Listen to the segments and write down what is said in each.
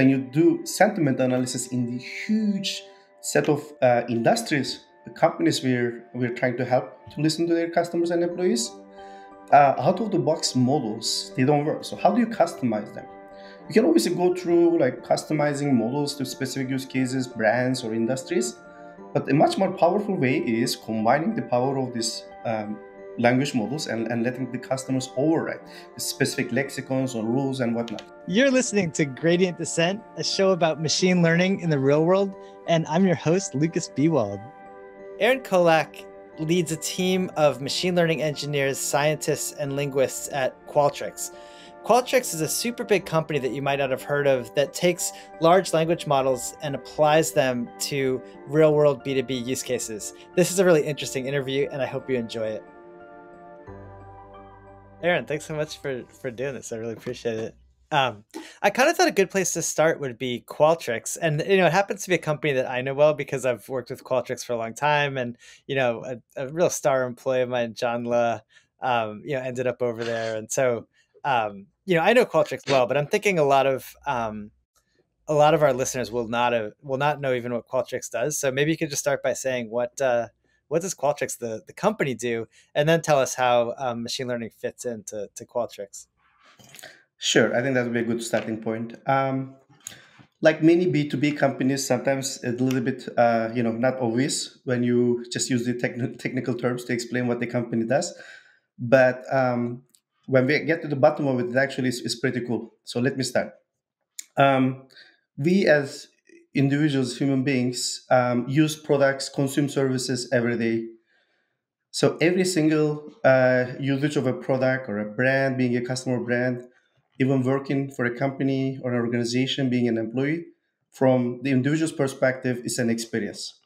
when you do sentiment analysis in the huge set of uh, industries, the companies we're we're trying to help to listen to their customers and employees, uh, out of the box models they don't work. So how do you customize them? You can obviously go through like customizing models to specific use cases, brands, or industries. But a much more powerful way is combining the power of these um, language models and, and letting the customers override the specific lexicons or rules and whatnot. You're listening to Gradient Descent, a show about machine learning in the real world, and I'm your host, Lukas Biewald. Aaron Colak leads a team of machine learning engineers, scientists, and linguists at Qualtrics. Qualtrics is a super big company that you might not have heard of that takes large language models and applies them to real world B2B use cases. This is a really interesting interview, and I hope you enjoy it. Aaron, thanks so much for, for doing this. I really appreciate it. Um, I kind of thought a good place to start would be Qualtrics, and you know, it happens to be a company that I know well because I've worked with Qualtrics for a long time, and you know, a, a real star employee of mine, John La, um, you know, ended up over there, and so um, you know, I know Qualtrics well, but I'm thinking a lot of um, a lot of our listeners will not have, will not know even what Qualtrics does. So maybe you could just start by saying what uh, what does Qualtrics the the company do, and then tell us how um, machine learning fits into to Qualtrics. Sure, I think that would be a good starting point. Um, like many B2B companies, sometimes a little bit, uh, you know, not obvious when you just use the techn- technical terms to explain what the company does. But um, when we get to the bottom of it, it actually is, is pretty cool. So let me start. Um, we as individuals, human beings, um, use products, consume services every day. So every single uh, usage of a product or a brand, being a customer brand, even working for a company or an organization, being an employee, from the individual's perspective, is an experience.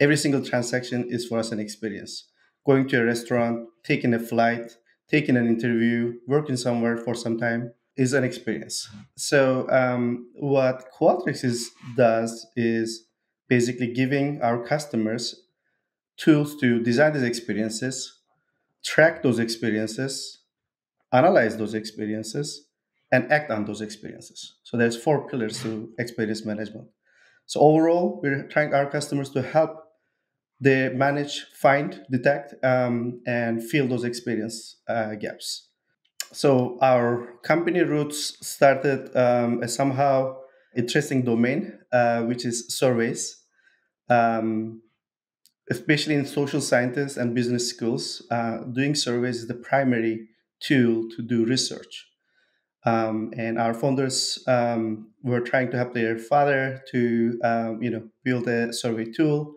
Every single transaction is for us an experience. Going to a restaurant, taking a flight, taking an interview, working somewhere for some time is an experience. So um, what Qualtrics is, does is basically giving our customers tools to design these experiences, track those experiences, analyze those experiences, and act on those experiences. So there's four pillars to experience management. So overall, we're trying our customers to help they manage, find, detect, um, and fill those experience uh, gaps. So our company roots started um, a somehow interesting domain, uh, which is surveys, um, especially in social sciences and business schools. Uh, doing surveys is the primary tool to do research. Um, and our founders um, were trying to help their father to, um, you know, build a survey tool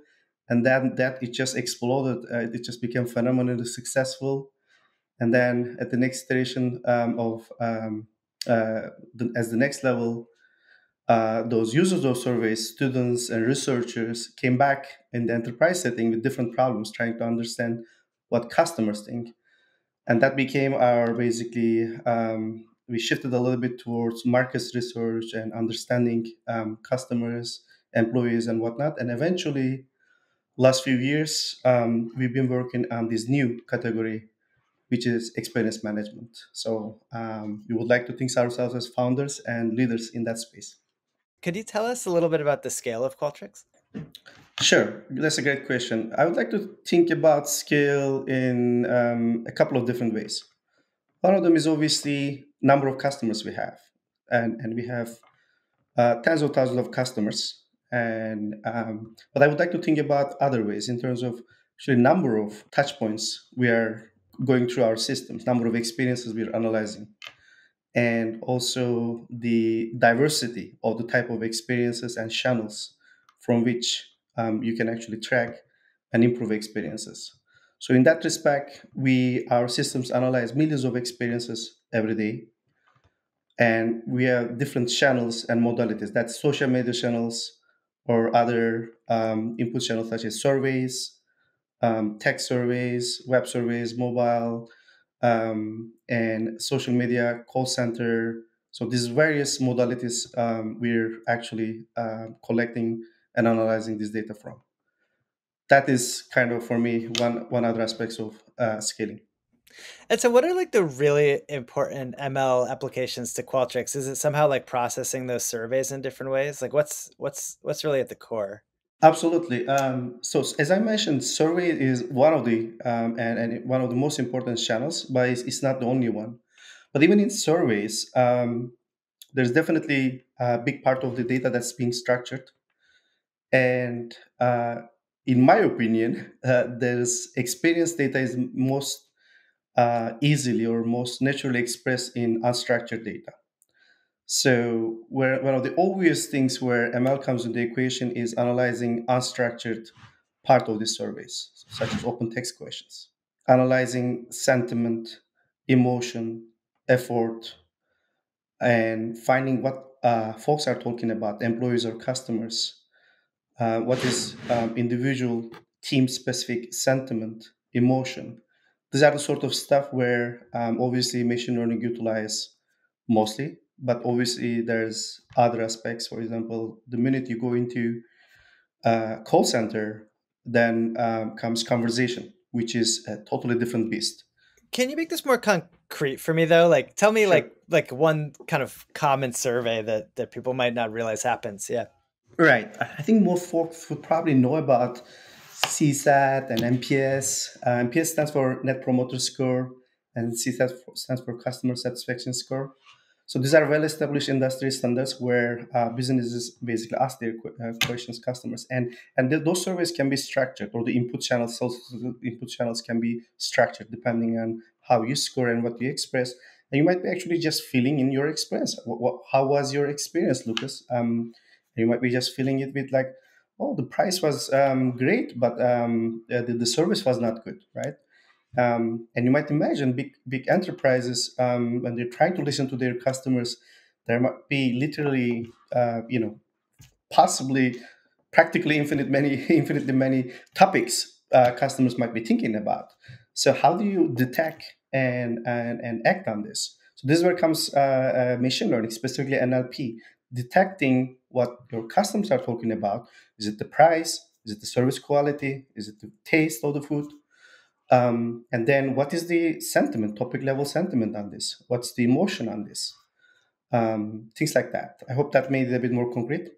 and then that it just exploded. Uh, it just became phenomenally successful. And then at the next iteration um, of um, uh, the, as the next level, uh, those users of surveys, students and researchers came back in the enterprise setting with different problems, trying to understand what customers think. And that became our basically, um, we shifted a little bit towards market research and understanding um, customers, employees, and whatnot. And eventually, last few years, um, we've been working on this new category, which is experience management. So um, we would like to think ourselves as founders and leaders in that space. Could you tell us a little bit about the scale of Qualtrics? Sure, that's a great question. I would like to think about scale in um, a couple of different ways. One of them is obviously number of customers we have, and and we have uh, tens of thousands of customers and um, but I would like to think about other ways in terms of actually number of touch points we are going through our systems, number of experiences we are analyzing, and also the diversity of the type of experiences and channels from which um, you can actually track and improve experiences. So in that respect, we our systems analyze millions of experiences every day, and we have different channels and modalities. That's social media channels, or other um, input channels such as surveys, um, text surveys, web surveys, mobile, um, and social media, call center. So these various modalities um, we're actually uh, collecting and analyzing this data from. That is kind of for me one one other aspects of uh, scaling. And so, what are like the really important ML applications to Qualtrics? Is it somehow like processing those surveys in different ways? Like, what's what's what's really at the core? Absolutely. Um, so, as I mentioned, survey is one of the um, and, and one of the most important channels, but it's, it's not the only one. But even in surveys, um, there's definitely a big part of the data that's being structured, and uh, in my opinion, uh, there's experience data is most uh, easily or most naturally expressed in unstructured data. So, where one of the obvious things where ML comes into the equation is analyzing unstructured part of the surveys, such as open text questions, analyzing sentiment, emotion, effort, and finding what uh, folks are talking about, employees or customers, uh, what is um, individual team specific sentiment, emotion. These are the sort of stuff where um, obviously machine learning utilize mostly, but obviously there's other aspects. For example, the minute you go into a call center, then um, comes conversation, which is a totally different beast. Can you make this more concrete for me though? Like tell me sure. like like one kind of common survey that that people might not realize happens. Yeah. Right. I think more folks would probably know about CSAT and NPS Uh, NPS stands for Net Promoter Score, and CSAT stands for Customer Satisfaction Score. So these are well-established industry standards where uh, businesses basically ask their uh, questions, customers, and and th- those surveys can be structured, or the input channels, so input channels can be structured depending on how you score and what you express. And you might be actually just filling in your experience. What, what, how was your experience, Lukas? Um, you might be just filling it with like, oh, the price was um, great, but um, the, the service was not good, right? Um, and you might imagine big big enterprises um, when they're trying to listen to their customers, there might be literally, uh, you know, possibly practically infinite many infinitely many topics uh, customers might be thinking about. So how do you detect and and, and act on this? So this is where comes uh, uh machine learning, specifically NLP, detecting what your customers are talking about. Is it the price? Is it the service quality? Is it the taste of the food? Um, and then what is the sentiment, topic level sentiment on this? What's the emotion on this? Um, things like that. I hope that made it a bit more concrete.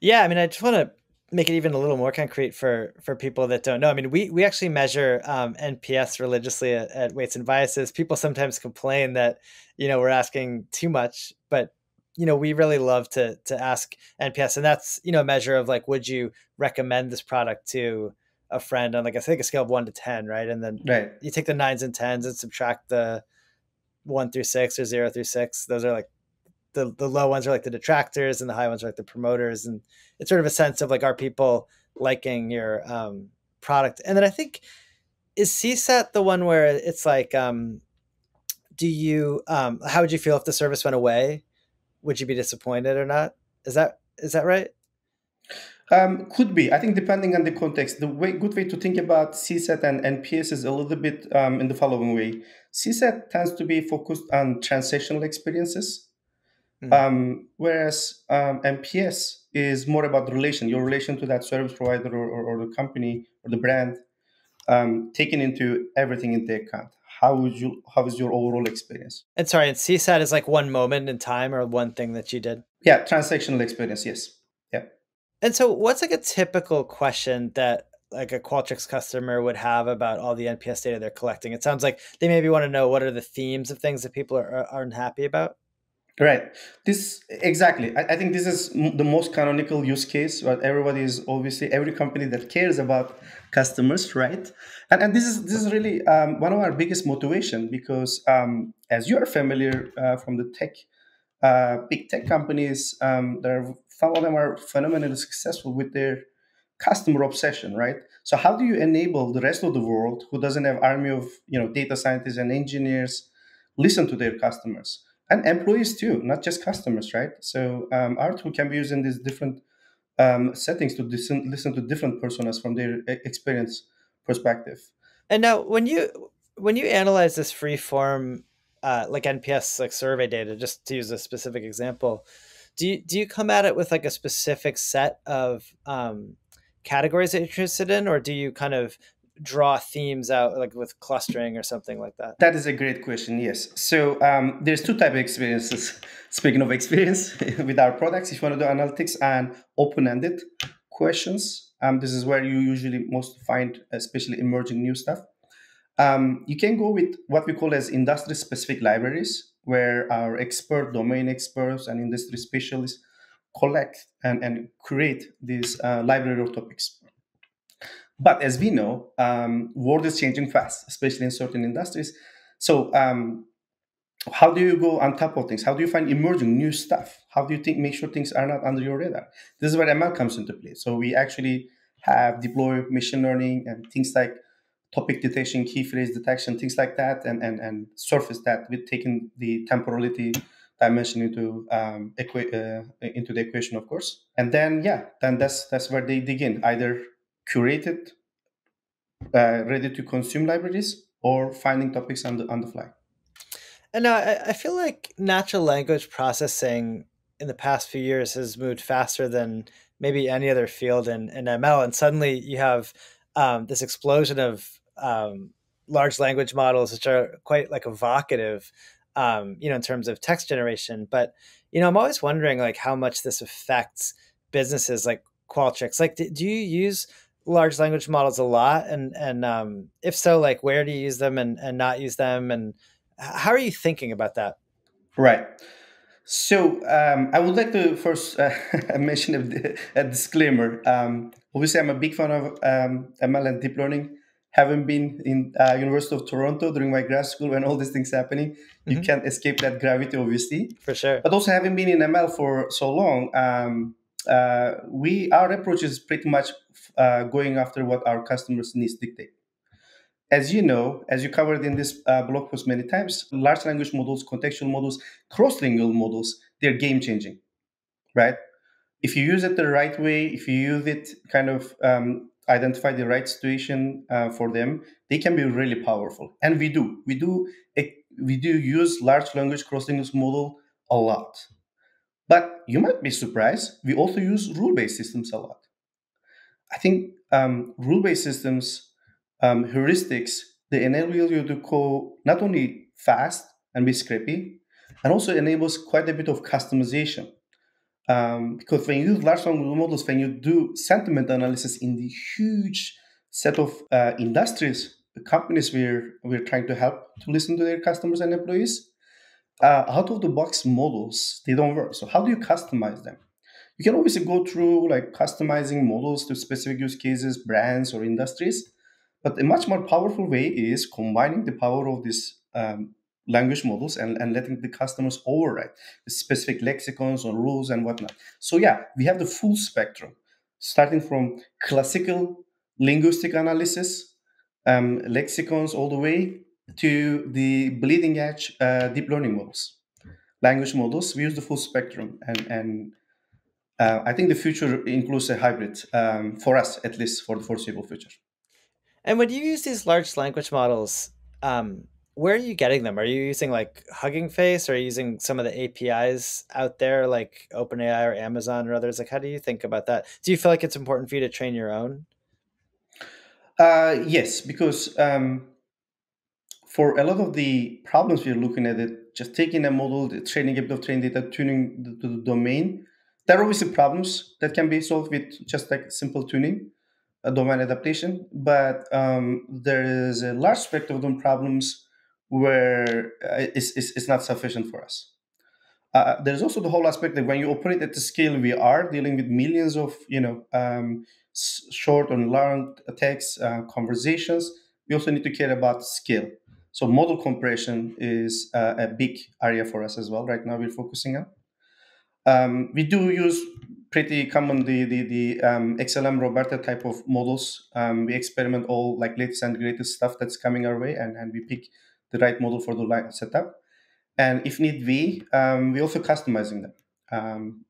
Yeah, I mean, I just want to make it even a little more concrete for for people that don't know. I mean, we we actually measure um, NPS religiously at, at Weights and Biases. People sometimes complain that you know we're asking too much, but you know we really love to to ask NPS, and that's you know a measure of like, would you recommend this product to a friend on like I think a scale of one to ten, right? And then right. you take the nines and tens and subtract the one through six or zero through six. Those are like the the low ones are like the detractors and the high ones are like the promoters. And it's sort of a sense of like are people liking your um, product? And then I think is CSAT the one where it's like um, do you um, how would you feel if the service went away? Would you be disappointed or not? Is that is that right? Um, could be. I think depending on the context, the way, good way to think about CSAT and NPS is a little bit um, in the following way. CSAT tends to be focused on transactional experiences, mm-hmm. um, whereas NPS um, is more about the relation, your relation to that service provider or, or, or the company or the brand, um, taking into everything into account. How would you? How is your overall experience? And sorry, and CSAT is like one moment in time or one thing that you did. Yeah, transactional experience. Yes. And so, what's like a typical question that like a Qualtrics customer would have about all the NPS data they're collecting? It sounds like they maybe want to know what are the themes of things that people are, are unhappy about. Right. This exactly. I, I, think this is the most canonical use case. But Everybody is obviously every company that cares about customers, right? And and this is this is really um, one of our biggest motivation because um, as you are familiar uh, from the tech, uh, big tech companies, um, there are some of them are phenomenally successful with their customer obsession right? So how do you enable the rest of the world who doesn't have army of you know data scientists and engineers listen to their customers? And employees too not just customers right? So um, our tool can be used in these different um, settings to listen, listen to different personas from their experience perspective. And now when you when you analyze this free form uh, like nps like survey data just to use a specific example do you do you come at it with like a specific set of um, categories that you're interested in, or do you kind of draw themes out like with clustering or something like that? That is a great question. Yes. So um, there's two type of experiences. Speaking of experience with our products, if you want to do analytics and open-ended questions, um, this is where you usually most find, especially emerging new stuff. Um, you can go with what we call as industry-specific libraries, where our expert, domain experts, and industry specialists collect and, and create this uh, library of topics. But as we know, um, world is changing fast, especially in certain industries. So um, how do you go on top of things? How do you find emerging new stuff? How do you think make sure things are not under your radar? This is where ML comes into play. So we actually have deployed machine learning and things like topic detection, key phrase detection, things like that, and and, and surface that with taking the temporality dimension into um, equi- uh, into the equation, of course. And then yeah, then that's that's where they dig in, either curated, uh, ready to consume libraries, or finding topics on the on the fly. And now I, I feel like natural language processing in the past few years has moved faster than maybe any other field in, in ML. And suddenly you have um, this explosion of um, large language models, which are quite like evocative, um, you know, in terms of text generation. But you know, I'm always wondering like how much this affects businesses like Qualtrics. Like, do, do you use large language models a lot? And and um, if so, like where do you use them and, and not use them? And how are you thinking about that? Right. So um, I would like to first uh, mention a, a disclaimer. Um, obviously, I'm a big fan of um, ML and deep learning. Having been in uh, University of Toronto during my grad school when all these things happening, mm-hmm. you can't escape that gravity, obviously. For sure. But also having been in ML for so long, um, uh, we our approach is pretty much uh, going after what our customers' needs dictate. As you know, as you covered in this uh, blog post many times, large language models, contextual models, cross-lingual models, they're game changing, right? If you use it the right way, if you use it kind of um, identify the right situation uh, for them, they can be really powerful. And we do. We do. We do use large language cross-lingual model a lot. But you might be surprised, we also use rule based systems a lot. I think um, rule based systems, um, heuristics, they enable you to go not only fast and be scrappy, and also enables quite a bit of customization. Um, because when you use large language models, when you do sentiment analysis in the huge set of uh, industries, the companies we're, we're trying to help to listen to their customers and employees, uh, out of the box models they don't work. So how do you customize them? You can obviously go through like customizing models to specific use cases brands or industries but a much more powerful way is combining the power of these um, language models and, and letting the customers override the specific lexicons or rules and whatnot so yeah we have the full spectrum starting from classical linguistic analysis um, lexicons all the way to the bleeding edge uh, deep learning models, language models. We use the full spectrum, and and uh, I think the future includes a hybrid um, for us, at least for the foreseeable future. And when you use these large language models, um, where are you getting them? Are you using like Hugging Face, or are you using some of the APIs out there, like OpenAI or Amazon or others? Like, how do you think about that? Do you feel like it's important for you to train your own? Uh, yes, because um, for a lot of the problems we're looking at it, just taking a model, training a bit of training data, tuning the, the domain, there are obviously problems that can be solved with just like simple tuning, a domain adaptation. But um, there is a large spectrum of problems where uh, it's, it's, it's, not sufficient for us. Uh, there's also the whole aspect that when you operate at the scale we are, dealing with millions of you know um, short and long text uh, conversations, we also need to care about scale. So model compression is uh, a big area for us as well. Right now, we're focusing on. Um, we do use pretty common the the, the um, XLM RoBERTa type of models. Um, we experiment all like latest and greatest stuff that's coming our way, and, and we pick the right model for the setup. And if need be, um, we also customizing them um,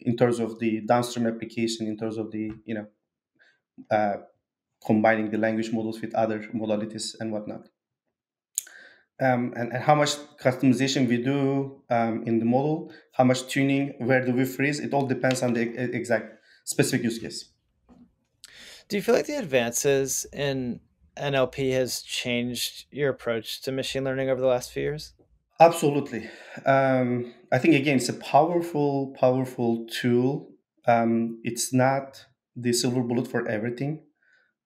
in terms of the downstream application, in terms of the you know uh, combining the language models with other modalities and whatnot um, and, and, how much customization we do um, in the model, how much tuning, where do we freeze, it all depends on the exact specific use case. Do you feel like the advances in NLP has changed your approach to machine learning over the last few years? Absolutely. Um, I think again, it's a powerful, powerful tool. Um, it's not the silver bullet for everything,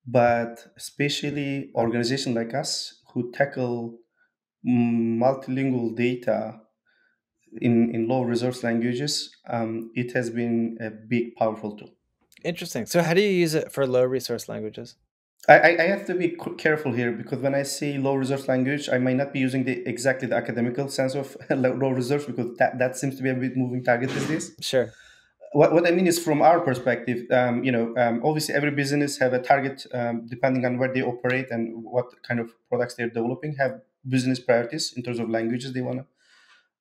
but especially organizations like us who tackle multilingual data in, in low resource languages, um, it has been a big, powerful tool. Interesting. So, how do you use it for low resource languages? I, I have to be careful here because when I say low resource language, I might not be using the exactly the academical sense of low resource because that, that seems to be a bit moving target these days. Sure. What, what I mean is from our perspective, um, you know, um, obviously every business have a target um, depending on where they operate and what kind of products they're developing, have business priorities in terms of languages they want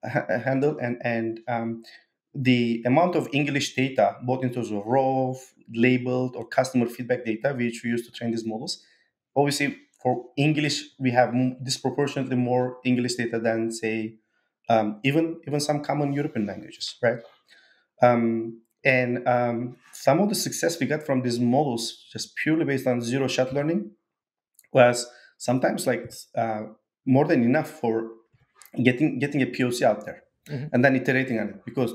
to ha- handle and and um, the amount of English data, both in terms of raw, labeled, or customer feedback data, which we use to train these models, obviously for English we have disproportionately more English data than say um, even even some common European languages, right? Um, and um, some of the success we got from these models, just purely based on zero shot learning, was sometimes like uh, more than enough for getting getting a POC out there mm-hmm. and then iterating on it because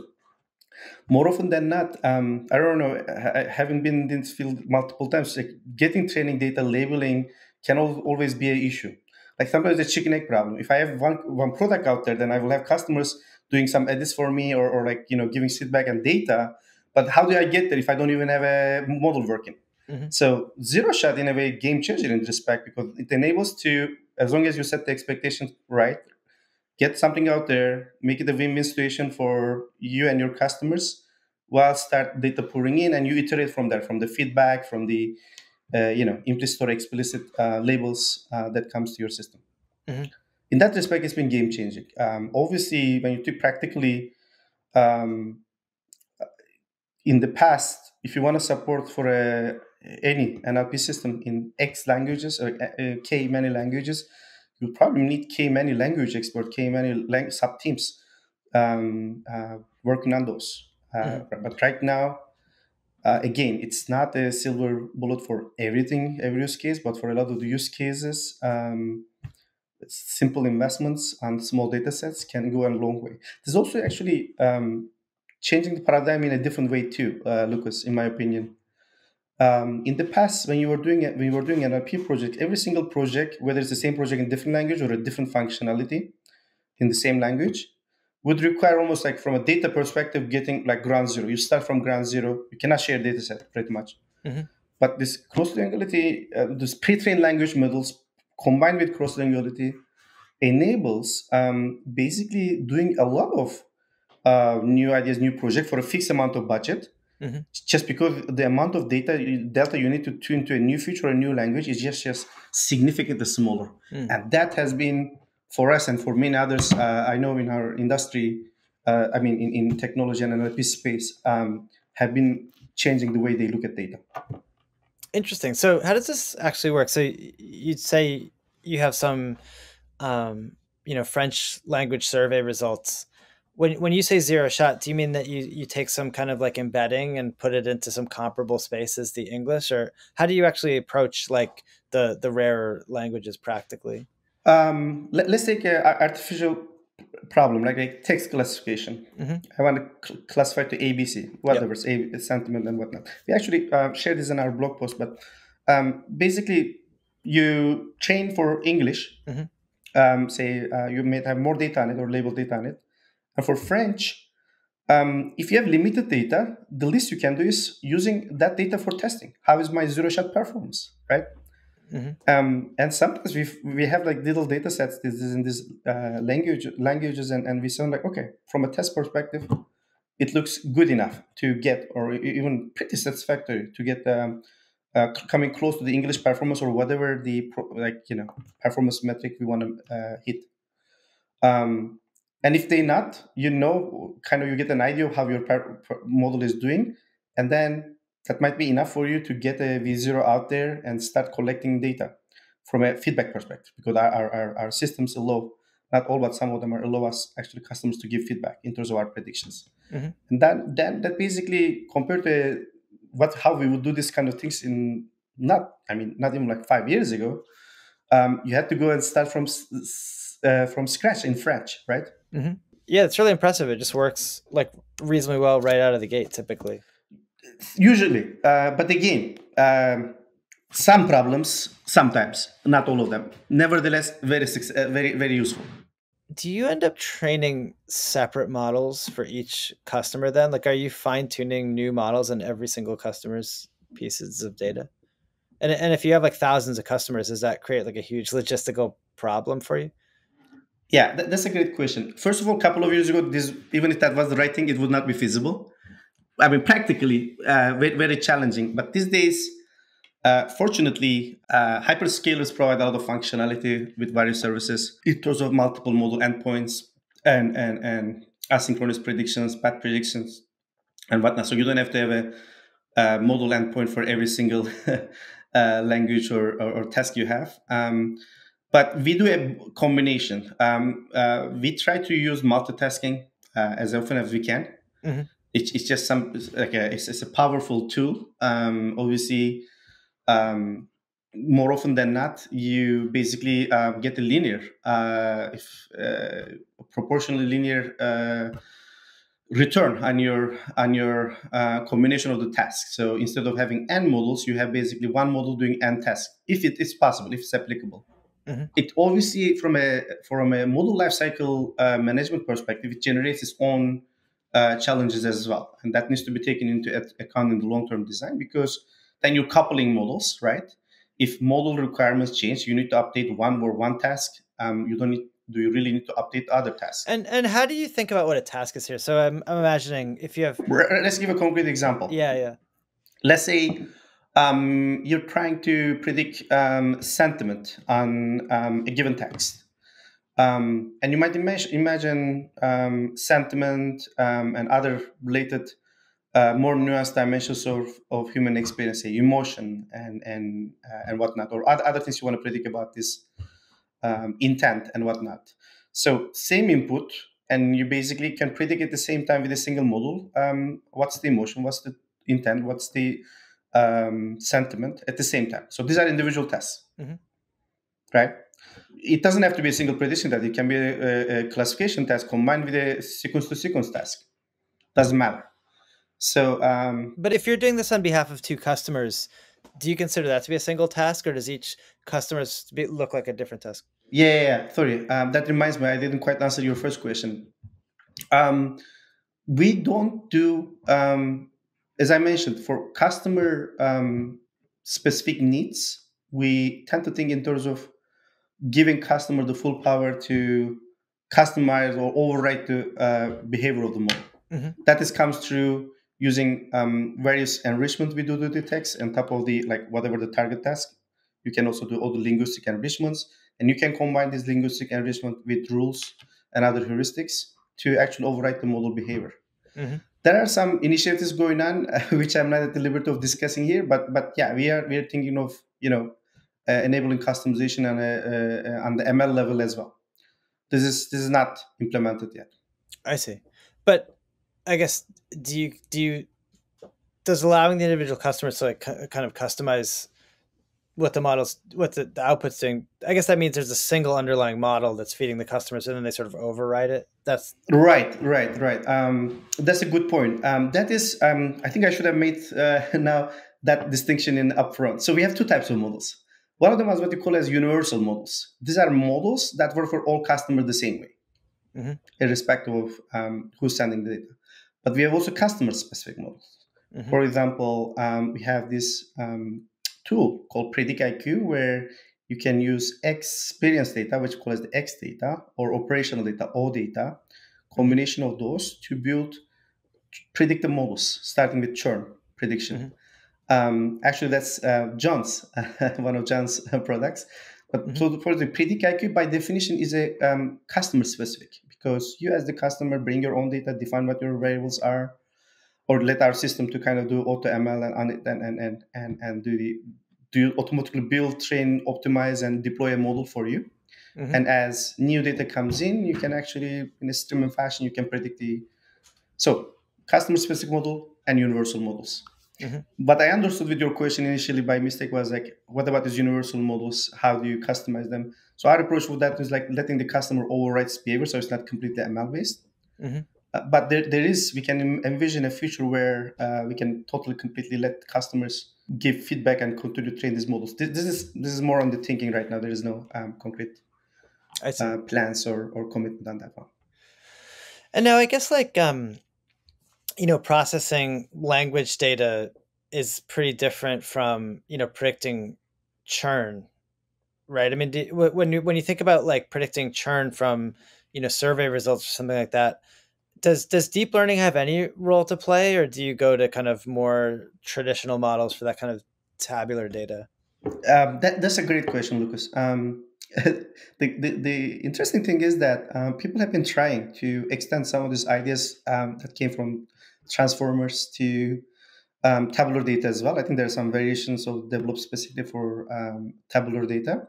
more often than not, um, I don't know, having been in this field multiple times, like getting training data labeling can always be an issue. Like sometimes it's a chicken egg problem. If I have one one product out there, then I will have customers doing some edits for me or, or like you know giving feedback and data. But how do I get there if I don't even have a model working? Mm-hmm. So zero shot in a way game changer in respect because it enables to as long as you set the expectations right, get something out there, make it a win-win situation for you and your customers, while start data pouring in, and you iterate from there, from the feedback, from the uh, you know implicit or explicit uh, labels uh, that comes to your system. Mm-hmm. In that respect, it's been game changing. Um, obviously, when you take practically, um, in the past, if you want to support for a any NLP system in X languages or uh, K many languages, you probably need K many language expert, K many lang- sub teams um, uh, working on those. Uh, mm-hmm. But right now, uh, again, it's not a silver bullet for everything, every use case, but for a lot of the use cases, um, simple investments on small data sets can go a long way. There's also actually um, changing the paradigm in a different way too, uh, Lukas, in my opinion. Um, in the past, when you were doing it, when you were doing an NLP project, every single project, whether it's the same project in different language or a different functionality in the same language, would require almost like from a data perspective, getting like ground zero. You start from ground zero. You cannot share data set pretty much. Mm-hmm. But this cross-linguality, uh, this pre-trained language models combined with cross-linguality enables um, basically doing a lot of uh, new ideas, new project for a fixed amount of budget Mm-hmm. Just because the amount of data delta you need to tune to a new feature or a new language is just just significantly smaller, mm. and that has been for us and for many others. Uh, I know in our industry, uh, I mean in, in technology and NLP space, um, have been changing the way they look at data. Interesting. So, how does this actually work? So, you'd say you have some, um, you know, French language survey results when when you say zero shot, do you mean that you you take some kind of like embedding and put it into some comparable space as the English, or how do you actually approach like the the rarer languages practically? Um, let, us take an artificial problem like a text classification. Mm-hmm. I want to cl- classify to ABC, whatever, yep. A, sentiment and whatnot. We actually uh, share this in our blog post, but um, basically, you train for English. Mm-hmm. Um, say uh, you may have more data on it or label data on it and for French, um, if you have limited data, the least you can do is using that data for testing. How is my zero shot performance, right? Mm-hmm. Um, and sometimes we we have like little data sets this is in these uh, language languages and, and we sound like okay from a test perspective it looks good enough to get or even pretty satisfactory to get um, uh, coming close to the English performance or whatever the pro, like you know performance metric we want to uh, hit. Um, and if they not, you know, kind of you get an idea of how your model is doing, and then that might be enough for you to get a V0 out there and start collecting data from a feedback perspective, because our, our, our systems allow, not all, but some of them are allow us actually customers to give feedback in terms of our predictions. Mm-hmm. And that, that that basically compared to what how we would do this kind of things in not I mean not even like five years ago, um, you had to go and start from uh, from scratch in French, right? Mm-hmm. Yeah, it's really impressive. It just works like reasonably well right out of the gate, typically. Usually, uh, but again, um, some problems sometimes, not all of them. Nevertheless, very uh, very very useful. Do you end up training separate models for each customer then? Like, are you fine tuning new models in every single customer's pieces of data? And, and if you have like thousands of customers, does that create like a huge logistical problem for you? Yeah, that, that's a great question. First of all, a couple of years ago, this even if that was the right thing, it would not be feasible. I mean, practically uh, very, very challenging. But these days, uh, fortunately, uh, hyperscalers provide a lot of functionality with various services in terms of multiple model endpoints and and and asynchronous predictions, batch predictions, and whatnot. So you don't have to have a, a model endpoint for every single uh, language or, or, or, task you have. Um, but we do a combination. Um, uh, we try to use multitasking uh, as often as we can. Mm-hmm. It's, it's just some like a, it's, it's a powerful tool. Um, obviously um, more often than not, you basically uh, get a linear, uh, if uh, proportionally linear uh, return on your on your uh, combination of the tasks. So instead of having n models, you have basically one model doing n tasks, if it is possible, if it's applicable. Mm-hmm. It obviously, from a from a model lifecycle uh, management perspective, it generates its own challenges as well, and that needs to be taken into account in the long term design because then you're coupling models, right? If model requirements change, you need to update one or one task. Um, you don't need. Do you really need to update other tasks? And and how do you think about what a task is here? So I'm, I'm imagining if you have. Let's give a concrete example. Yeah, yeah. Let's say um, you're trying to predict um, sentiment on um, a given text. Um, and you might imagine, imagine um, sentiment um, and other related uh, more nuanced dimensions of, of human experience, say emotion and and uh, and whatnot, or other, other things you want to predict about this intent and whatnot. So same input, and you basically can predict at the same time with a single model. What's the emotion? What's the intent? What's the um, sentiment at the same time? So these are individual tests, mm-hmm. right? It doesn't have to be a single prediction test. It can be a, a classification test combined with a sequence to sequence task. Doesn't matter so, um, but if you're doing this on behalf of two customers, do you consider that to be a single task, or does each customer look like a different task? Yeah, yeah, yeah. sorry. Um, that reminds me, I didn't quite answer your first question. Um, we don't do, um, as I mentioned, for customer um, specific needs, we tend to think in terms of giving customer the full power to customize or override the uh, behavior of the model. Mm-hmm. That is comes through using um, various enrichment we do to the text on top of the like whatever the target task. You can also do all the linguistic enrichments, and you can combine this linguistic enrichment with rules and other heuristics to actually override the model behavior. Mm-hmm. There are some initiatives going on, which I'm not at the liberty of discussing here, but but yeah, we are we are thinking of you know uh, enabling customization on a, uh, on the ML level as well. This is this is not implemented yet. I see, but I guess do you do you does allowing the individual customers to like kind of customize what the models what the, the output's doing i guess that means there's a single underlying model that's feeding the customers and then they sort of override it. That's right right right. Um, that's a good point. Um, that is um, i think i should have made uh, now that distinction in upfront. So we have two types of models. One of them is what you call as universal models. These are models that work for all customers the same way mm-hmm. irrespective of um, who's sending the data. But we have also customer specific models. Mm-hmm. For example, um, we have this um, tool called Predict IQ where you can use experience data, which calls the X data, or operational data, O data, combination of those to build predictive models, starting with churn prediction. Mm-hmm. Um, actually, that's uh, John's, one of John's products. But mm-hmm. so for the Predict IQ, by definition, is a um, customer specific because you as the customer bring your own data, define what your variables are, or let our system to kind of do auto ML and and and and and, and do the do automatically build, train, optimize, and deploy a model for you. Mm-hmm. And as new data comes in, you can actually, in a streaming fashion, you can predict the so customer specific model and universal models. Mm-hmm. But I understood with your question initially by mistake was like, what about these universal models? How do you customize them? So our approach with that is like letting the customer override its behavior, so it's not completely ML based. Mm-hmm. Uh, but there, there is we can envision a future where uh, we can totally completely let customers give feedback and continue to train these models. This, this is this is more on the thinking right now. There is no um, concrete uh, plans or, or commitment on that one. And now I guess like um, you know processing language data is pretty different from you know predicting churn right i mean do, when you when you think about like predicting churn from you know survey results or something like that does does deep learning have any role to play or do you go to kind of more traditional models for that kind of tabular data? Um, that, that's a great question lucas. Um, the, the, the, interesting thing is that um, people have been trying to extend some of these ideas um, that came from transformers to um, tabular data as well. I think there are some variations of developed specifically for um, tabular data,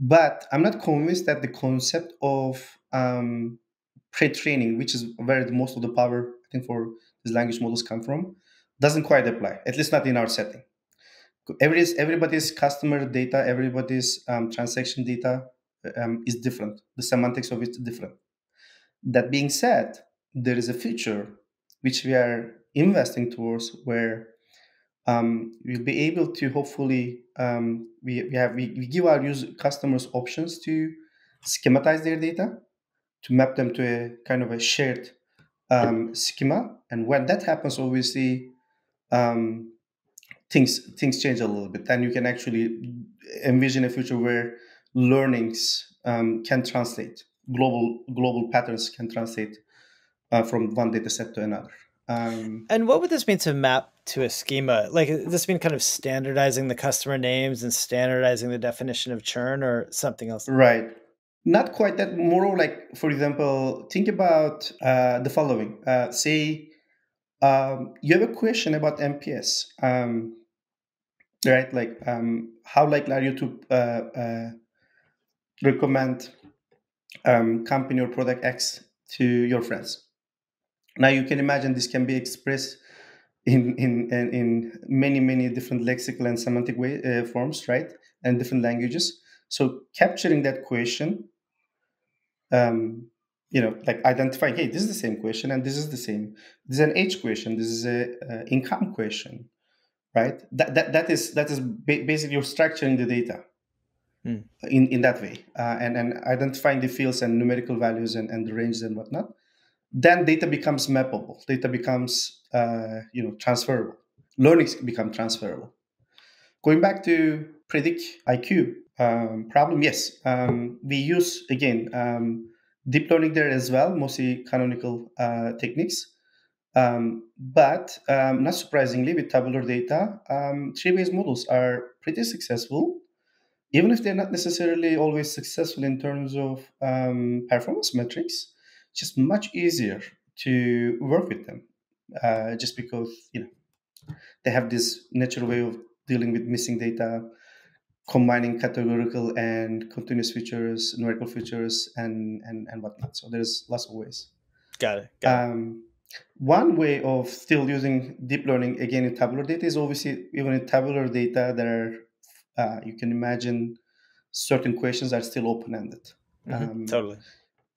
but I'm not convinced that the concept of um, pre-training, which is where the, most of the power I think for these language models come from, doesn't quite apply. At least not in our setting. Everybody's, everybody's customer data, everybody's um, transaction data um, is different. The semantics of it is different. That being said, there is a future which we are investing towards where um, we'll be able to hopefully um, we, we have we, we give our user customers options to schematize their data to map them to a kind of a shared um, schema and when that happens obviously um, things things change a little bit then you can actually envision a future where learnings um, can translate global global patterns can translate uh, from one data set to another um, and what would this mean to map to a schema? Like, this mean kind of standardizing the customer names and standardizing the definition of churn or something else? Right. Not quite that. More like, for example, think about uh, the following. Uh, say um, you have a question about NPS, um, right? Like, um, how likely are you to uh, uh recommend um, company or product X to your friends? Now you can imagine this can be expressed in in in many many different lexical and semantic way uh, forms, right, and different languages. So capturing that question, um, you know, like identifying, hey, this is the same question and this is the same. This is an age question. This is a, a income question, right? That that that is that is basically you're structuring the data. Mm. In, in that way uh, and, and identifying the fields and numerical values and, and the ranges and whatnot then data becomes mappable data becomes uh, you know transferable Learnings become transferable going back to predict iq um, problem? Yes. Um, we use again um, deep learning there as well mostly canonical uh, techniques. Um, but um, not surprisingly with tabular data um, tree-based models are pretty successful even if they're not necessarily always successful in terms of performance metrics It's just much easier to work with them uh, just because you know they have this natural way of dealing with missing data combining categorical and continuous features numerical features and and, and whatnot so there's lots of ways got it, got it. Um, one way of still using deep learning again in tabular data is obviously even in tabular data there are uh, you can imagine certain questions are still open-ended mm-hmm, um, totally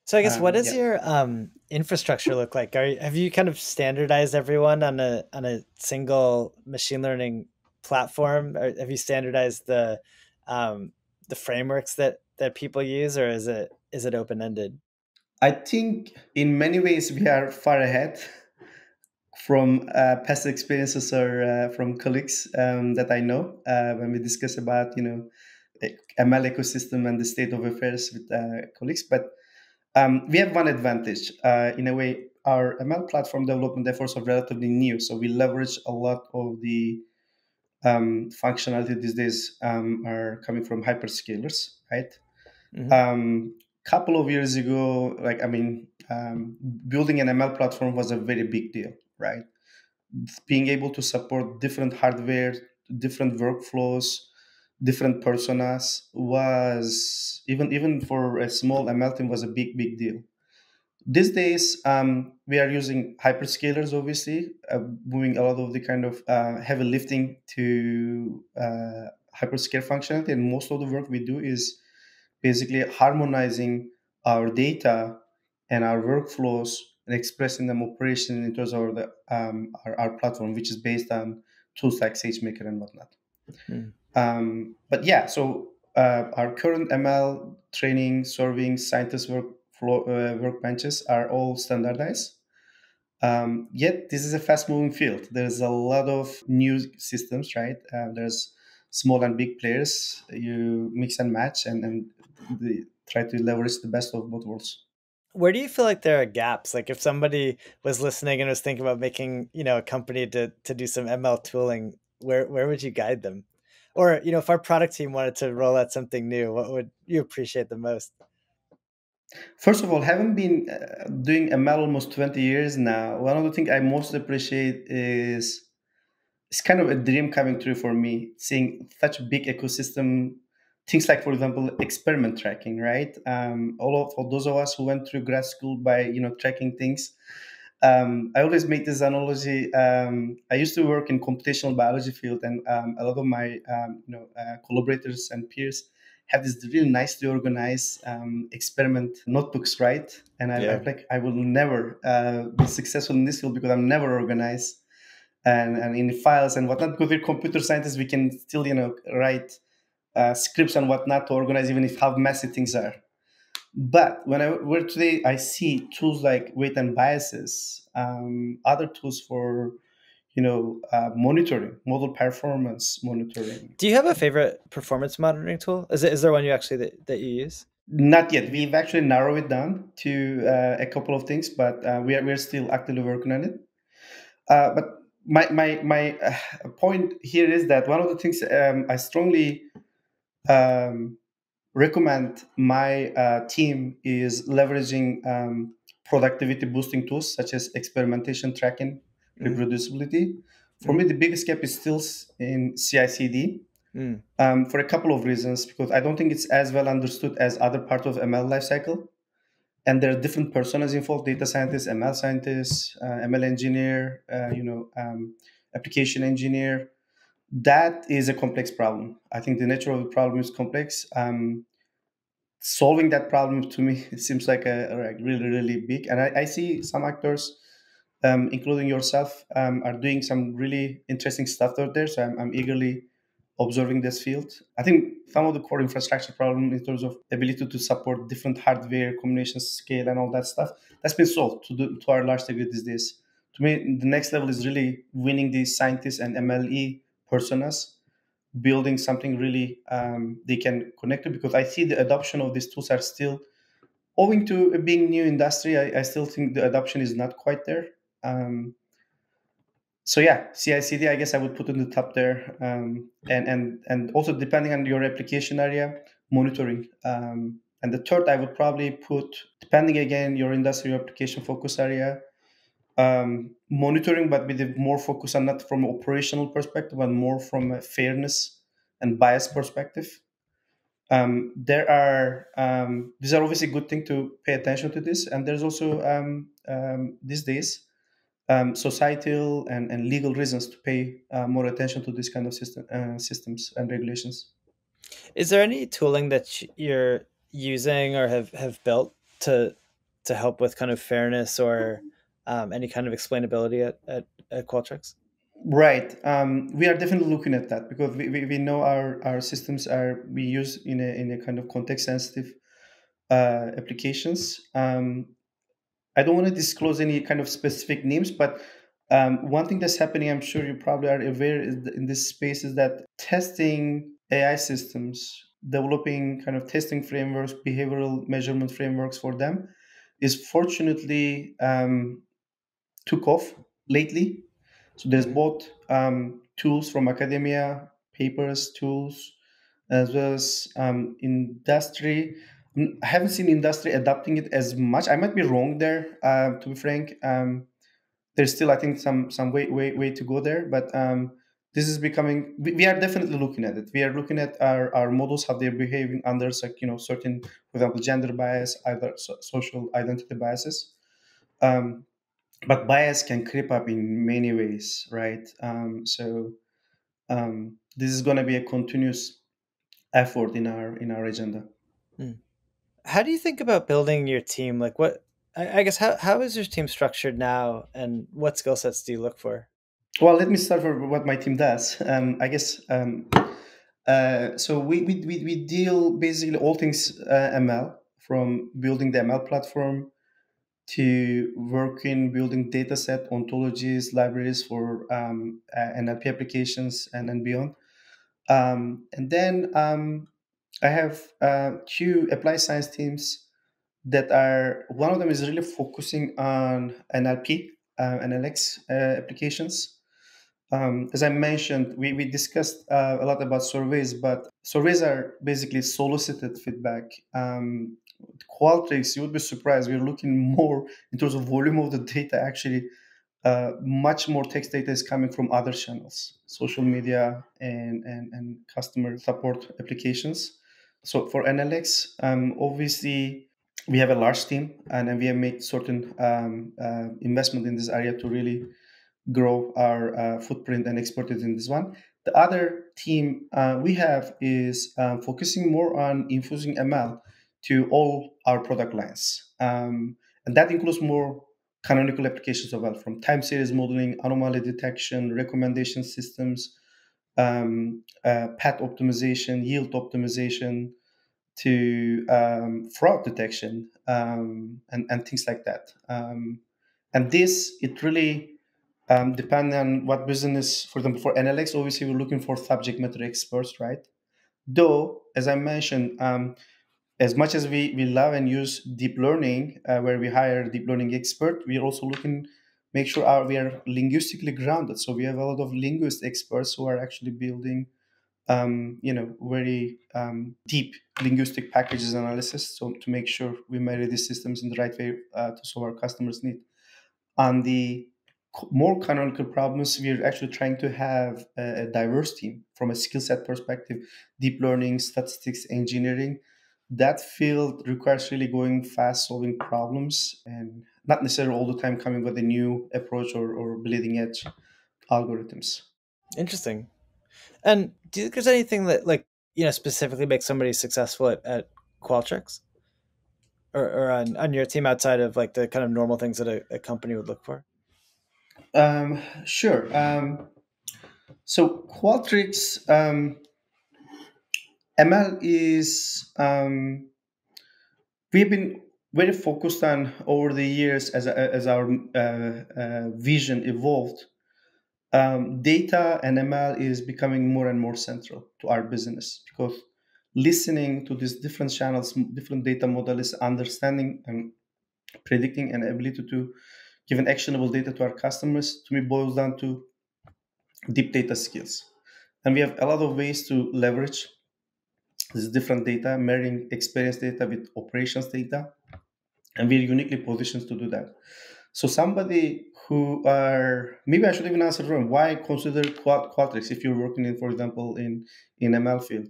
so I guess um, what does yeah. your um, infrastructure look like? Are have you kind of standardized everyone on a on a single machine learning platform? Or have you standardized the um, the frameworks that that people use, or is it is it open ended? I think in many ways we are far ahead from uh, past experiences or uh, from colleagues um, that I know uh, when we discuss about you know ML ecosystem and the state of affairs with uh, colleagues, but um, we have one advantage. Uh, in a way, our ML platform development efforts are relatively new, so we leverage a lot of the um, functionality these days um, are coming from hyperscalers, right? Mm-hmm. Um, couple of years ago, like I mean, um, building an ML platform was a very big deal, right? Being able to support different hardware, different workflows, different personas was even even for a small ML team was a big big deal. These days um, we are using hyperscalers obviously uh, moving a lot of the kind of uh, heavy lifting to uh, hyperscale functionality and most of the work we do is basically harmonizing our data and our workflows and expressing them operation in terms of the, um, our, our platform which is based on tools like sagemaker and whatnot mm. um, but yeah so uh, our current ml training serving scientist work floor, uh, workbenches are all standardized. Um, yet this is a fast-moving field. There's a lot of new systems, right? Uh, there's small and big players. You mix and match, and and try to leverage the best of both worlds. Where do you feel like there are gaps? Like if somebody was listening and was thinking about making, you know, a company to to do some ML tooling, where where would you guide them? Or you know, if our product team wanted to roll out something new, what would you appreciate the most? First of all, having been uh, doing ML almost 20 years now, one of the things I most appreciate is it's kind of a dream coming true for me, seeing such a big ecosystem. Things like, for example, experiment tracking, right? Um, all of for those of us who went through grad school by you know tracking things, um, I always make this analogy. Um, I used to work in computational biology field, and um, a lot of my um, you know uh, collaborators and peers have this really nicely organized um, experiment notebooks, right? And I, yeah. Like, I will never uh, be successful in this field because I'm never organized and, and in files and whatnot. Because we're computer scientists, we can still, you know, write uh, scripts and whatnot to organize even if how messy things are. But when I work today, I see tools like Weights and Biases, um, other tools for you know, uh, monitoring, model performance monitoring. Do you have a favorite performance monitoring tool? Is it is there one you actually that, that you use? Not yet. We've actually narrowed it down to uh, a couple of things, but uh, we are we're still actively working on it. Uh, but my my my uh, point here is that one of the things um, I strongly um, recommend my uh, team is leveraging um, productivity boosting tools such as experimentation tracking. Reproducibility. For mm. me, the biggest gap is still in CI/CD. Mm. Um, for a couple of reasons, because I don't think it's as well understood as other part of ML lifecycle, and there are different personas involved: data scientists, ML scientists, uh, ML engineer, uh, you know, um, application engineer. That is a complex problem. I think the nature of the problem is complex. Um, solving that problem to me seems like a, a really really big, and I, I see some actors um, including yourself, um, are doing some really interesting stuff out there. So I'm, I'm, eagerly observing this field. I think some of the core infrastructure problem in terms of ability to support different hardware, combinations, scale, and all that stuff that's been solved to, to our large degree these days. To me, the next level is really winning these scientists and MLE personas, building something really um, they can connect to. Because I see the adoption of these tools are still owing to being new industry. I, I still think the adoption is not quite there um, so yeah, CI/CD, I guess I would put in the top there, um, and and and also depending on your application area, monitoring. Um, and the third, I would probably put, depending again your industry, application focus area, um, monitoring, but with a more focus on not from operational perspective, but more from a fairness and bias perspective. Um, there are um, these are obviously good thing to pay attention to this, and there's also um, um, these days um, societal and, and legal reasons to pay uh, more attention to this kind of system, uh, systems and regulations. Is there any tooling that you're using or have, have built to to help with kind of fairness or um, any kind of explainability at, at, at Qualtrics? Right. Um, we are definitely looking at that because we, we, we, know our, our systems are we use in a in a kind of context sensitive uh, applications. Um, I don't want to disclose any kind of specific names, but um, one thing that's happening, I'm sure you probably are aware in this space, is that testing AI systems, developing kind of testing frameworks, behavioral measurement frameworks for them, is fortunately um, took off lately. So there's mm-hmm. both um, tools from academia, papers, tools, as well as um, industry I haven't seen industry adopting it as much. I might be wrong there, uh, to be frank. Um, there's still, I think, some some way way way to go there. But um, this is becoming we are definitely looking at it we are looking at our, our models how they're behaving under like you know certain for example gender bias either so, social identity biases um, but bias can creep up in many ways right um, so um, this is going to be a continuous effort in our in our agenda hmm. How do you think about building your team like what I, guess how, how is your team structured now and what skill sets do you look for well, let me start with what my team does. Um, I guess um, uh, so. We, we we deal basically all things uh, ML, from building the ML platform to working building data set ontologies, libraries for um, uh, NLP applications, and and beyond. Um, and then um, I have uh, two applied science teams that are one of them is really focusing on NLP, uh, NLX uh, applications um, as I mentioned, we, we discussed uh, a lot about surveys, but surveys are basically solicited feedback. Um, Qualtrics, you would be surprised. We're looking more in terms of volume of the data. Actually, uh, much more text data is coming from other channels, social media and, and, and customer support applications. So for NLX, um, obviously, we have a large team and, we have made certain um, uh, investment in this area to really grow our uh, footprint and expertise in this one. The other team uh, we have is um, focusing more on infusing ML to all our product lines. Um, and that includes more canonical applications of well, from time series modeling, anomaly detection, recommendation systems, um, uh, path optimization, yield optimization, to um, fraud detection, um, and, and things like that. Um, and this, it really um, depending on what business, for example, for NLX, obviously we're looking for subject matter experts, right? Though, as I mentioned, um, as much as we, we love and use deep learning, uh, where we hire deep learning expert, we're also looking make sure our, we are linguistically grounded. So we have a lot of linguist experts who are actually building, um, you know, very um, deep linguistic packages analysis. So to make sure we marry these systems in the right way uh, to solve our customers' need. On the more canonical problems, we're actually trying to have a, a diverse team from a skill set perspective, deep learning, statistics, engineering. That field requires really going fast, solving problems, and not necessarily all the time coming with a new approach or, or bleeding edge algorithms. Interesting. And do you think there's anything that like you know specifically makes somebody successful at, at Qualtrics? Or, or on, on your team outside of like the kind of normal things that a, a company would look for? Um, sure. Um, so Qualtrics um, ML is um, we've been very focused on over the years as as our uh, uh, vision evolved. Um, data and ML is becoming more and more central to our business because listening to these different channels, different data models, understanding and predicting and ability to given actionable data to our customers to me boils down to deep data skills. And we have a lot of ways to leverage this different data, marrying experience data with operations data. And we're uniquely positioned to do that. So somebody who are maybe I should even answer from why consider Qualtrics if you're working in, for example, in in ML field.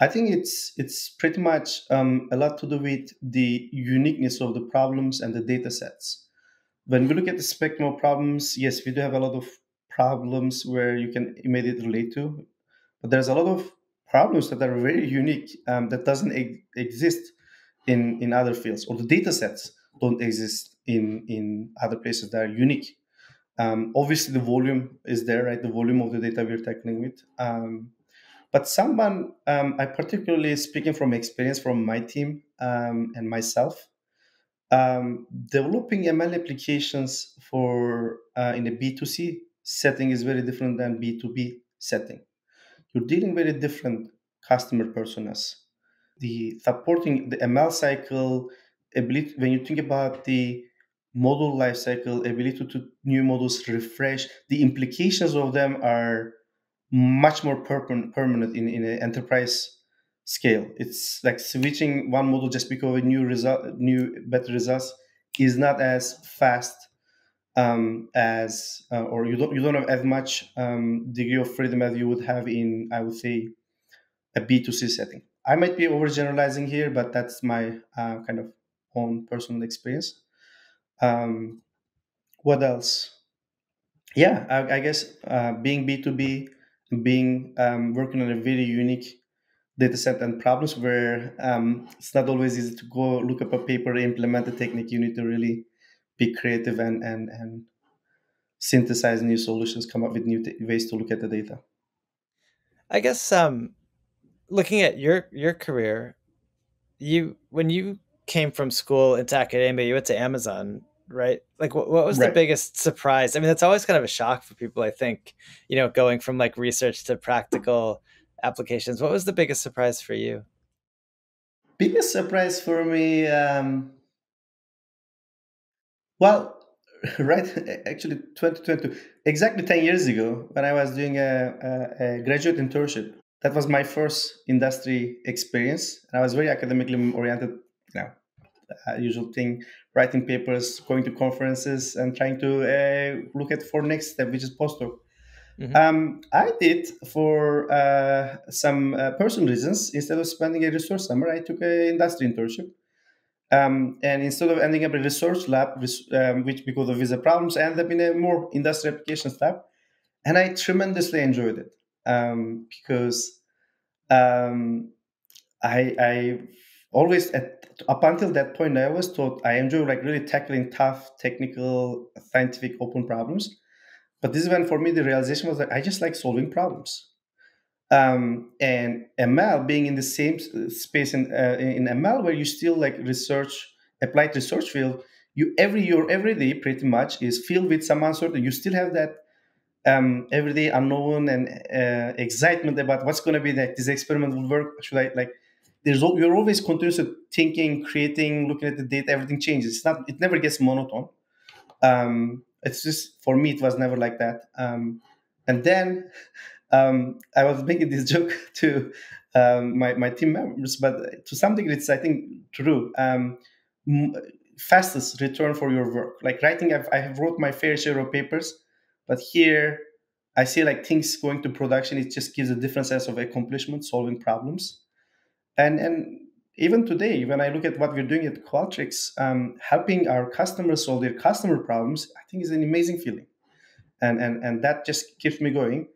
I think it's it's pretty much um, a lot to do with the uniqueness of the problems and the data sets when we look at the spectrum of problems, yes, we do have a lot of problems where you can immediately relate to, but there's a lot of problems that are very unique um, that doesn't e- exist in in other fields, or the data sets don't exist in in other places that are unique. Um, obviously, the volume is there, right? The volume of the data we're tackling with. Um, but someone, um, I particularly speaking from experience from my team um, and myself, um, developing ML applications for uh, in a B2C setting is very different than B2B setting. You're dealing with a different customer personas. The supporting the ML cycle ability when you think about the model lifecycle ability to new models refresh the implications of them are much more permanent in, in an enterprise scale. It's like switching one model just because of a new result, new better results is not as fast um, as uh, or you don't you don't have as much um, degree of freedom as you would have in I would say a B2C setting. I might be overgeneralizing here, but that's my uh, kind of own personal experience. Um, what else? Yeah, I, I guess uh, being B2B, being um, working on a very unique data set and problems where um, it's not always easy to go look up a paper, implement a technique. You need to really be creative and and and synthesize new solutions, come up with new t- ways to look at the data. I guess um, looking at your your career, you when you came from school into academia, you went to Amazon, right? Like, what, what was right. the biggest surprise? I mean, that's always kind of a shock for people. I think, you know, going from like research to practical applications. What was the biggest surprise for you? Biggest surprise for me, um, well, right, actually, 2020, exactly 10 years ago, when I was doing a, a, a graduate internship that was my first industry experience. And I was very academically oriented, you know, uh, usual thing, writing papers, going to conferences, and trying to uh, look at for next step, which is postdoc. Mm-hmm. Um, I did for uh, some uh, personal reasons. Instead of spending a research summer, I took an industry internship. Um, and instead of ending up in a research lab, um, which because of visa problems, I ended up in a more industry applications lab, and I tremendously enjoyed it um, because um, I, I always at, up until that point I always thought I enjoy like really tackling tough technical scientific open problems. But this is when for me the realization was that I just like solving problems. Um, and ML being in the same space in, uh, in ML where you still like research applied research field, you every your every day pretty much is filled with some uncertainty. You still have that um, everyday unknown and uh, excitement about what's going to be like this experiment will work should i like there's you're always continuously thinking creating looking at the data everything changes. It's not it never gets monotone. Um, it's just for me it was never like that. Um, and then um, i was making this joke to um, my, my team members but to some degree it's i think true. Um, fastest return for your work. Like writing I've, i have wrote my fair share of papers but here, I see like things going to production. It just gives a different sense of accomplishment, solving problems, and and even today, when I look at what we're doing at Qualtrics, um, helping our customers solve their customer problems, I think is an amazing feeling, and and and that just keeps me going,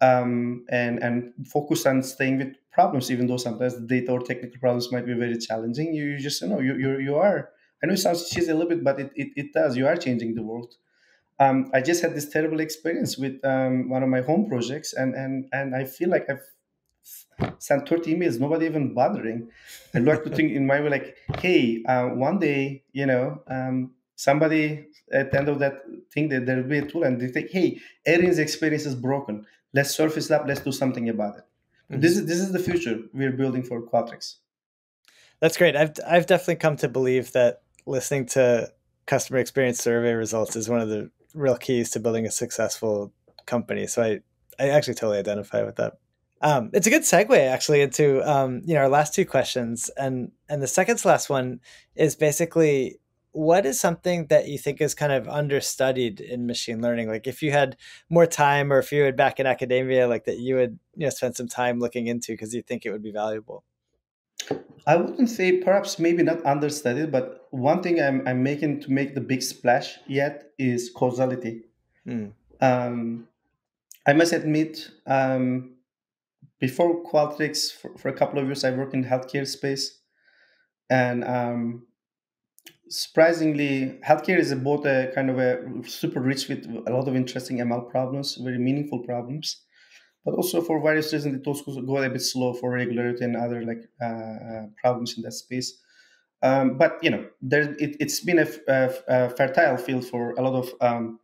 um, and and focus on staying with problems, even though sometimes the data or technical problems might be very challenging. You, you just you know you you you are. I know it sounds cheesy a little bit, but it, it, it does. You are changing the world um, I just had this terrible experience with um, one of my home projects, and and and I feel like I've sent 30 emails, nobody even bothering. I like to think in my way, like, hey, uh, one day, you know, um, somebody at the end of that thing that there will be a tool, and they think, hey, Aaron's experience is broken. Let's surface it up. Let's do something about it. Mm-hmm. This is this is the future we're building for Qualtrics. That's great. I've I've definitely come to believe that listening to customer experience survey results is one of the real keys to building a successful company. So I, I actually totally identify with that. Um, it's a good segue actually into um, you know our last two questions, and and the second to last one is basically what is something that you think is kind of understudied in machine learning? Like if you had more time, or if you were back in academia, like that you would you know spend some time looking into because you think it would be valuable. I wouldn't say perhaps maybe not understudied, but one thing I'm, I'm making to make the big splash yet is causality. Mm. Um, I must admit, um, before Qualtrics, for, for, a couple of years, I worked in the healthcare space, and um, surprisingly, healthcare is both a kind of a super rich with a lot of interesting ML problems, very meaningful problems, but also for various reasons it also go a bit slow for regularity and other like uh, uh, problems in that space. Um, but you know there it, has been a, fertile field for a lot of um,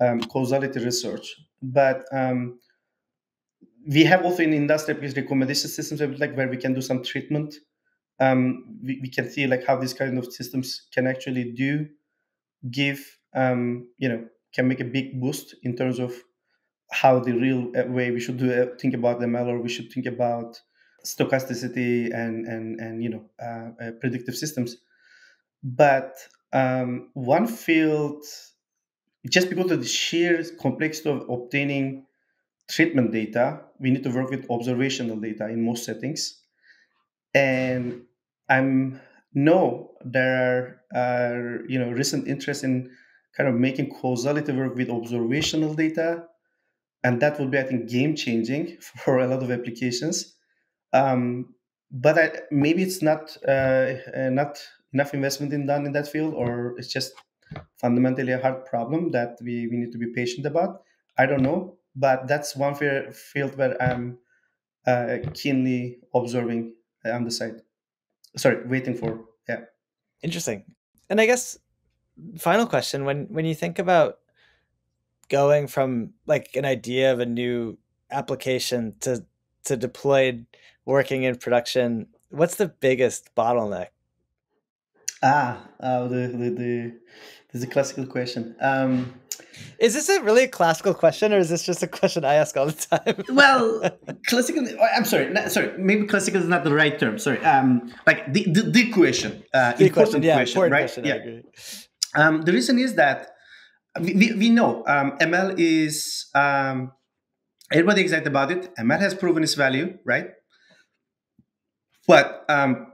um, causality research. But um, we have also in industry recommendation systems like where we can do some treatment. Um, we, we can see like how these kind of systems can actually do give um, you know can make a big boost in terms of how the real uh, way we should do uh, think about ML or we should think about stochasticity and and and you know uh, uh, predictive systems. But um, one field just because of the sheer complexity of obtaining treatment data, we need to work with observational data in most settings. And I'm know there are, are you know recent interest in kind of making causality work with observational data, and that would be I think game changing for a lot of applications. Um, but I, maybe it's not uh, uh, not enough investment in done in that field, or it's just fundamentally a hard problem that we, we need to be patient about. I don't know, but that's one field where I'm uh, keenly observing on the side. Sorry, waiting for yeah. Interesting. And I guess final question when when you think about going from like an idea of a new application to to deployed working in production, what's the biggest bottleneck? Ah, uh, the, the the this is a classical question. Um, is this a really a classical question, or is this just a question I ask all the time? well, classical. Oh, I'm sorry. sorry. Maybe classical is not the right term. Sorry. Um, like the the, the question. Uh, the question. Yeah. Question, right. Question, yeah. Um, the reason is that we, we, know um, ML is um, everybody excited about it. ML has proven its value, right? But um,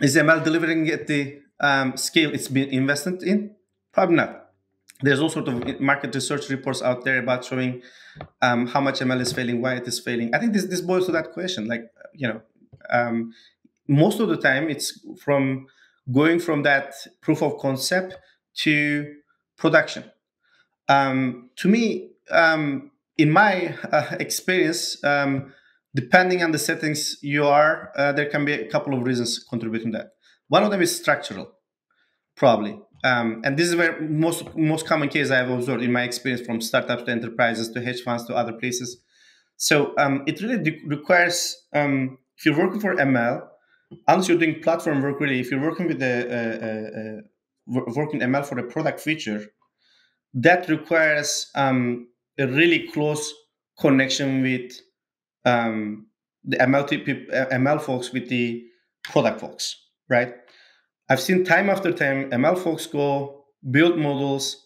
is ML delivering at the um, scale it's been invested in? Probably not. There's all sort of market research reports out there about showing um, how much ML is failing, why it is failing. I think this this boils to that question. Like you know, um, most of the time it's from going from that proof of concept to production. Um, to me, um, in my uh, experience, um, depending on the settings you are, uh, there can be a couple of reasons contributing that. One of them is structural, probably. Um, and this is where most most common case I have observed in my experience from startups to enterprises to hedge funds to other places. So um, it really requires um, if you're working for ML, unless you're doing platform work, really, if you're working with a working ML for a product feature, that requires um, a really close connection with um, the ML, ML folks with the product folks, right? I've seen time after time ML folks go build models,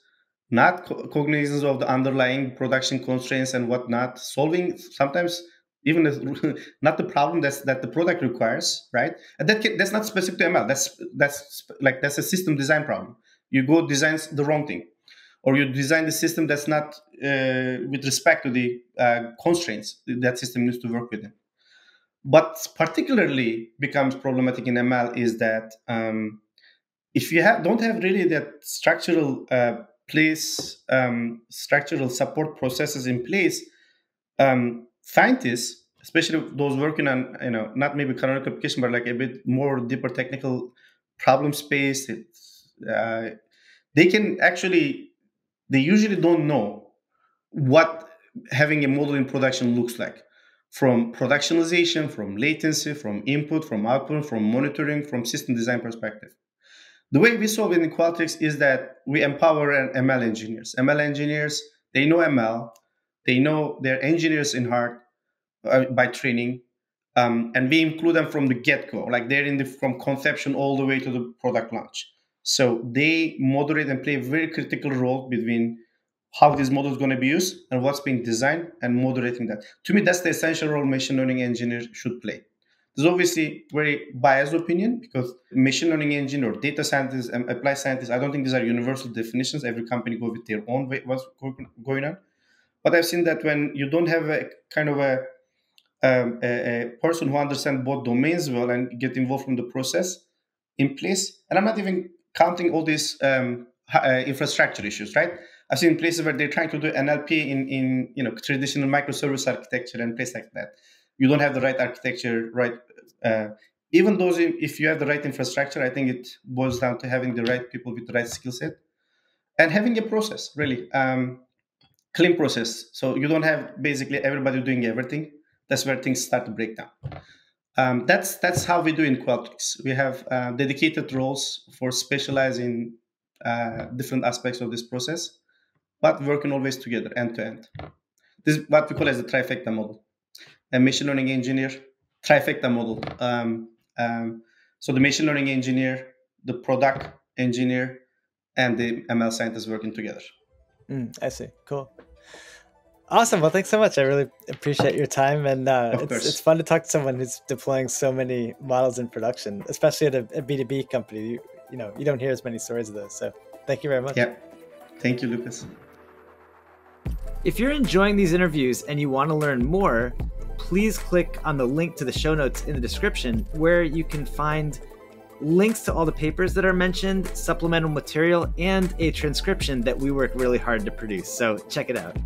not co- cognizance of the underlying production constraints and whatnot, solving sometimes even if, not the problem that's that the product requires, right? And that can, that's not specific to ML. That's that's like that's a system design problem. You go design the wrong thing, or you design the system that's not uh, with respect to the uh, constraints that system needs to work with. Them. What particularly becomes problematic in ML is that um, if you have, don't have really that structural uh, place, um, structural support processes in place, um, scientists, especially those working on, you know, not maybe canonical application, but like a bit more deeper technical problem space, uh, they can actually, they usually don't know what having a model in production looks like from productionization, from latency, from input, from output, from monitoring, from system design perspective. The way we solve it in Qualtrics is that we empower ML engineers. ML engineers, they know ML, they know they're engineers in heart uh, by training, um, and we include them from the get-go. Like they're in the from conception all the way to the product launch. So they moderate and play a very critical role between how this model is going to be used and what's being designed and moderating that. To me, that's the essential role machine learning engineer should play. There's obviously very biased opinion because machine learning engineer or data scientists and applied scientists, I don't think these are universal definitions. Every company go with their own way what's going on. But I've seen that when you don't have a kind of a, um, a, a person who understands both domains well and get involved from the process in place, and I'm not even counting all these um, uh, infrastructure issues, right? I've seen places where they're trying to do NLP in, in you know traditional microservice architecture and places like that. You don't have the right architecture, right? Uh, even those, if you have the right infrastructure, I think it boils down to having the right people with the right skill set and having a process, really um, clean process. So you don't have basically everybody doing everything. That's where things start to break down. Um, that's that's how we do in Qualtrics. We have uh, dedicated roles for specializing uh, different aspects of this process but working always together end to end. This is what we call as the trifecta model. A machine learning engineer, trifecta model. Um, um, so the machine learning engineer, the product engineer, and the ML scientist working together. Mm, I see. Cool. Awesome. Well, thanks so much. I really appreciate your time, and uh, it's, it's fun to talk to someone who's deploying so many models in production, especially at a B two B company. You, you know, you don't hear as many stories of those. So, thank you very much. Yeah. Thank you, Lukas. If you're enjoying these interviews and you want to learn more, please click on the link to the show notes in the description, where you can find links to all the papers that are mentioned, supplemental material, and a transcription that we work really hard to produce. So check it out.